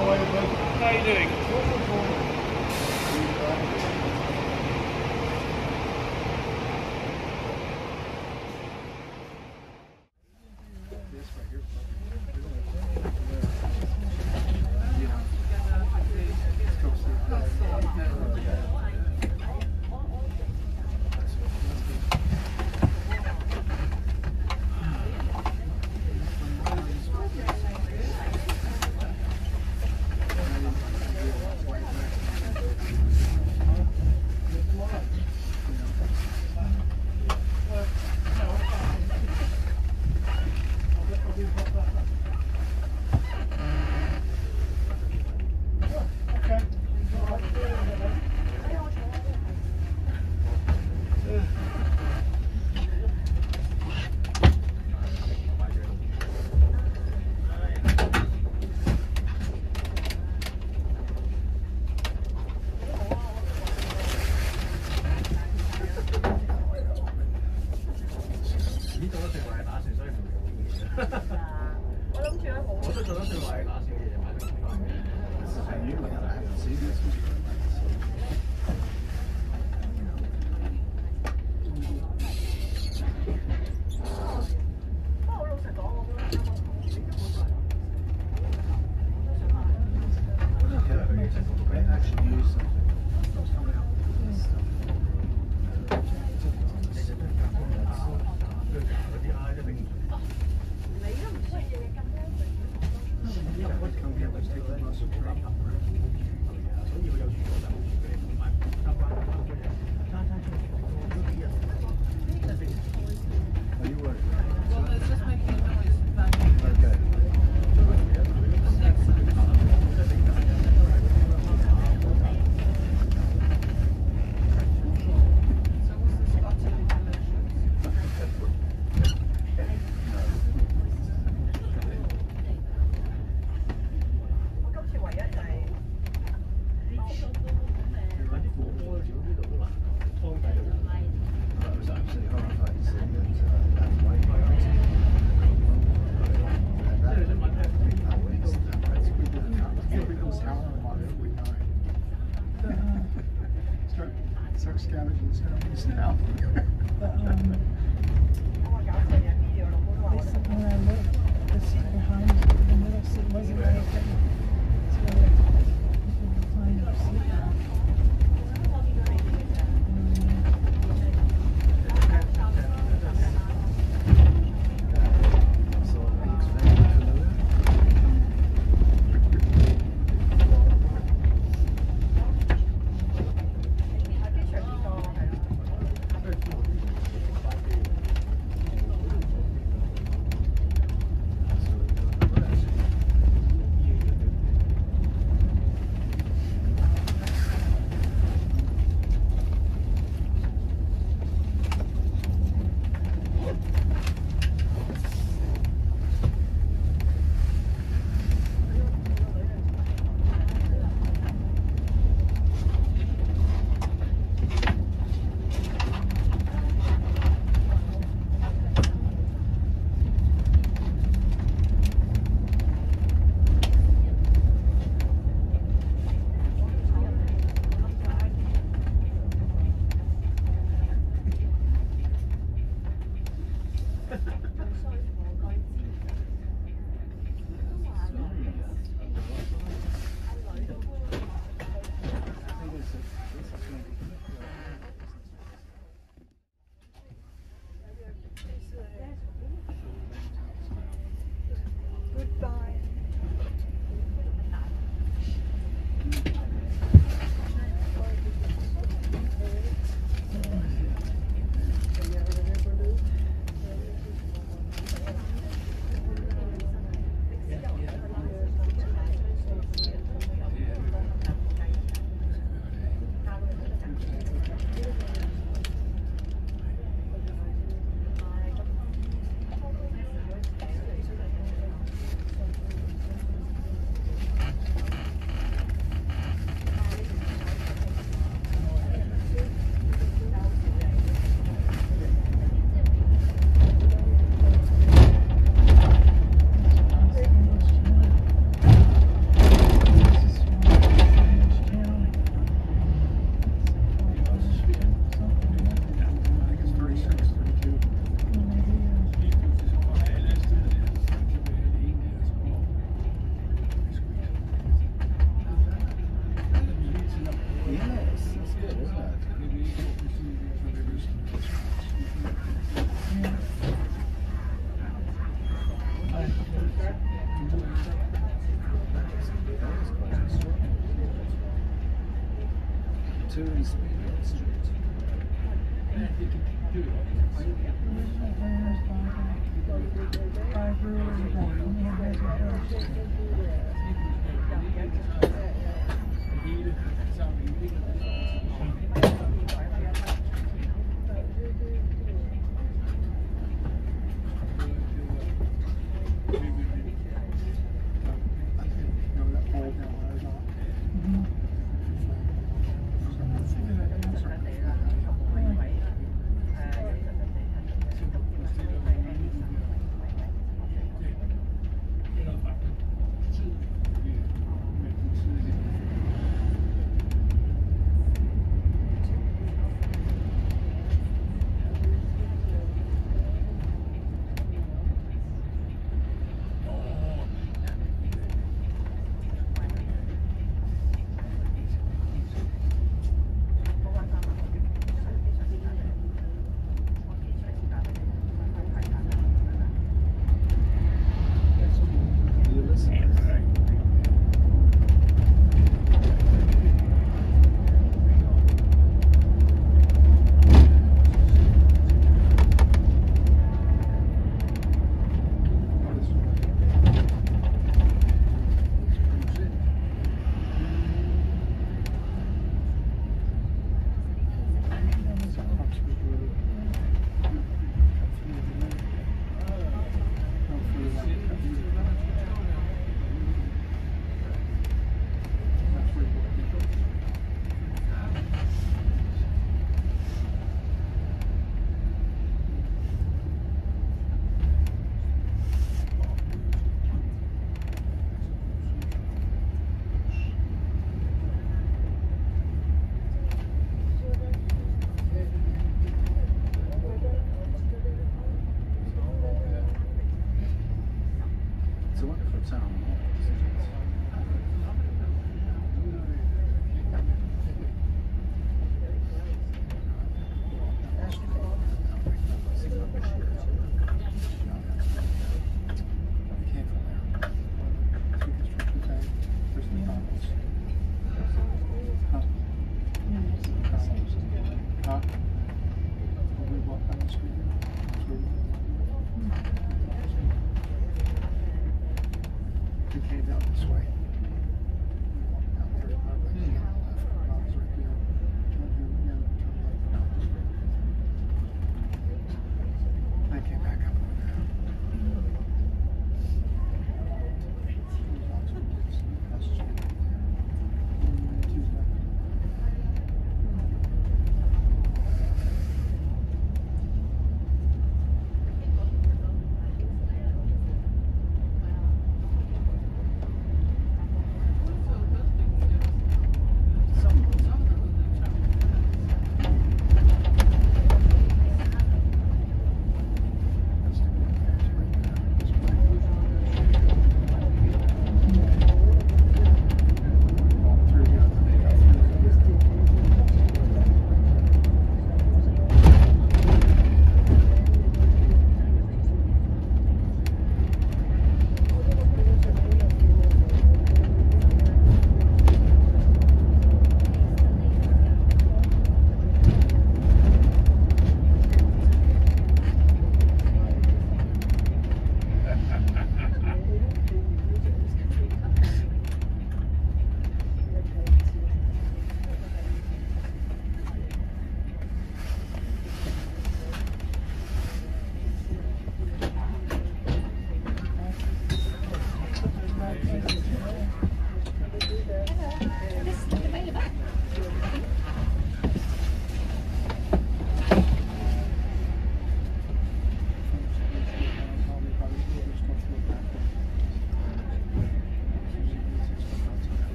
How are you doing?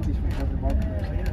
Apparently she's having marketing. Oh,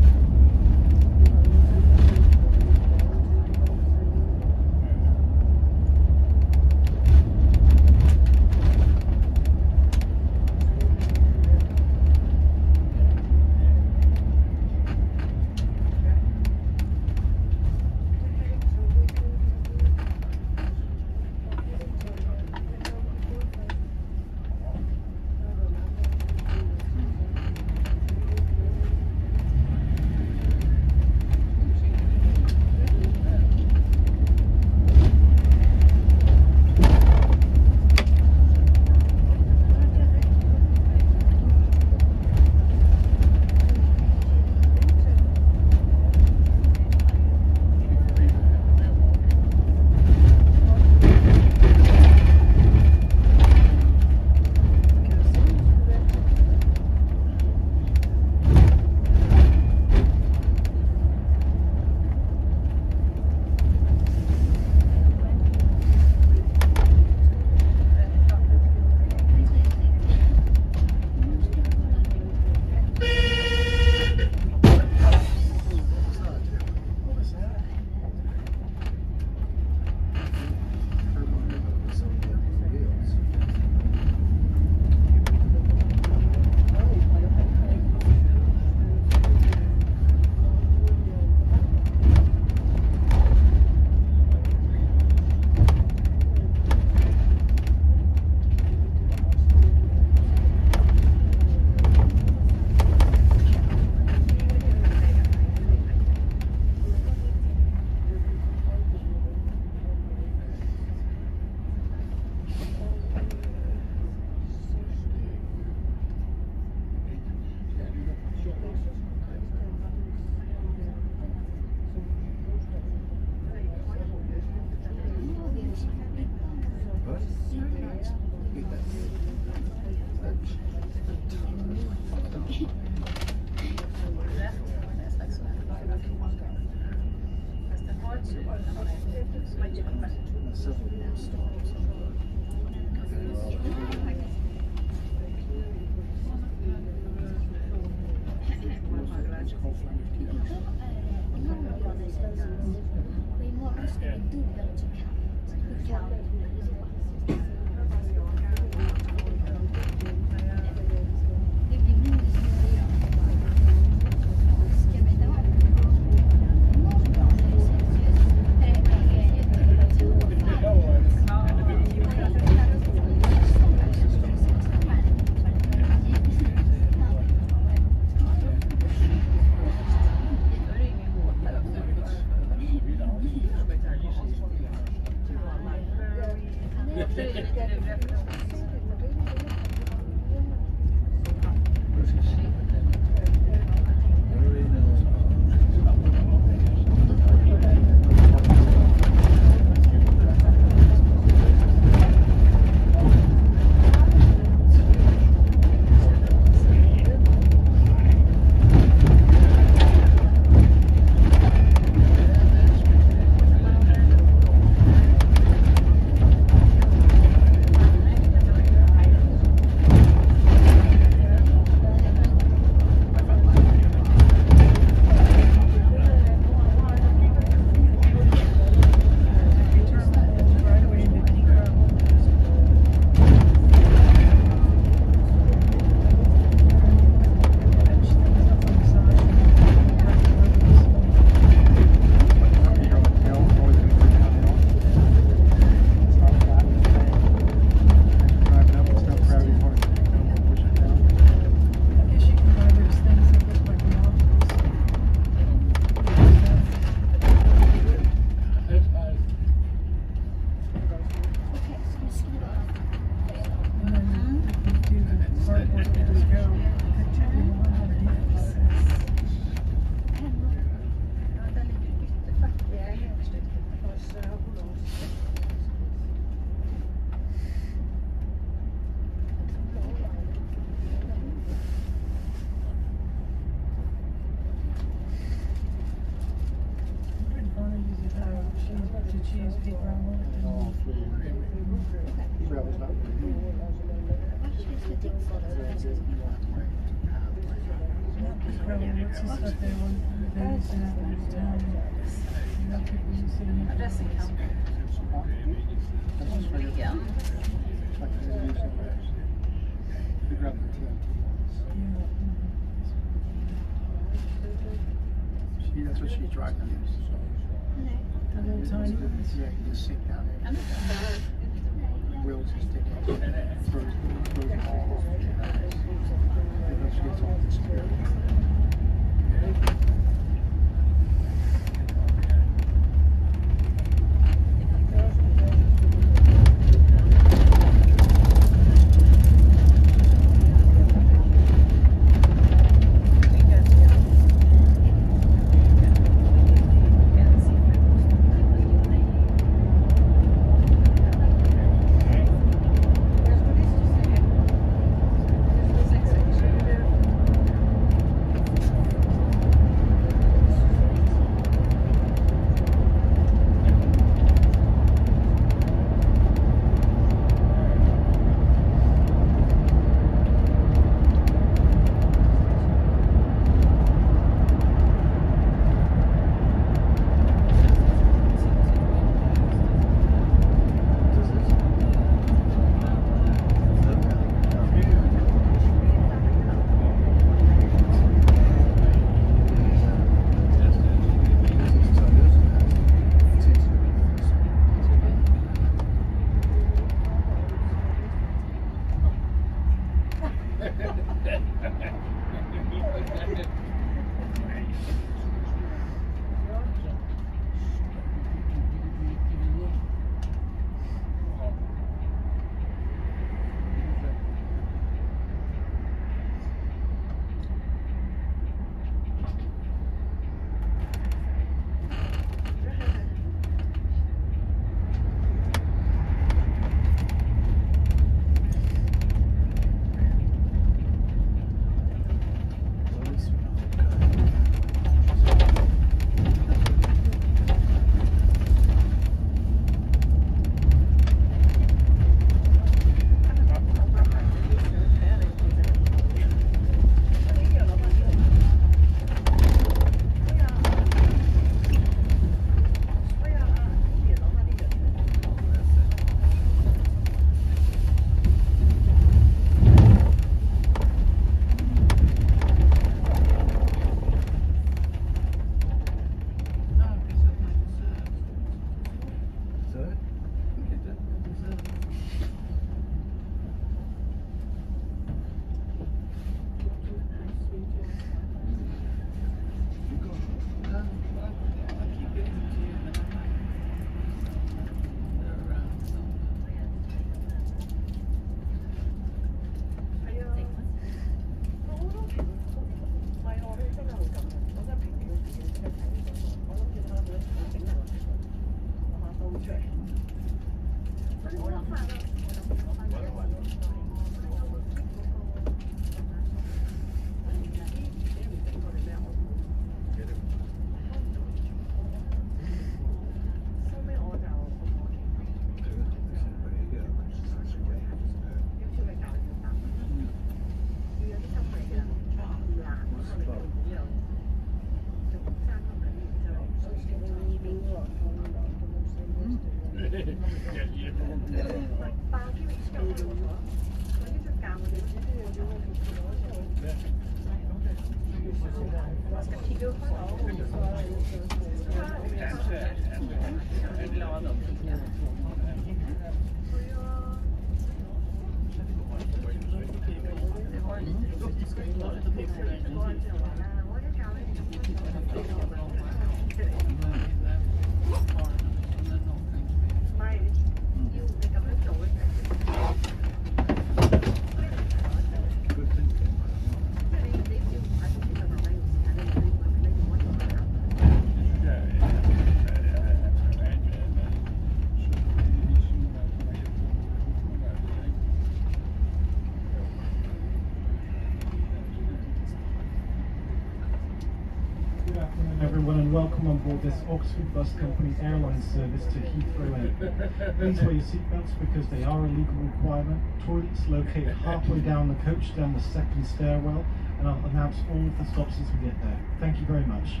Oxford Bus Company airline service to Heathrow Airport. Please wear your seatbelts because they are a legal requirement. Toilets located halfway down the coach, down the second stairwell, and I'll announce all of the stops as we get there. Thank you very much.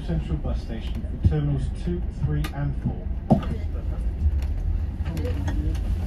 Central Bus Station for terminals 2, 3 and 4. Ain't got nothing.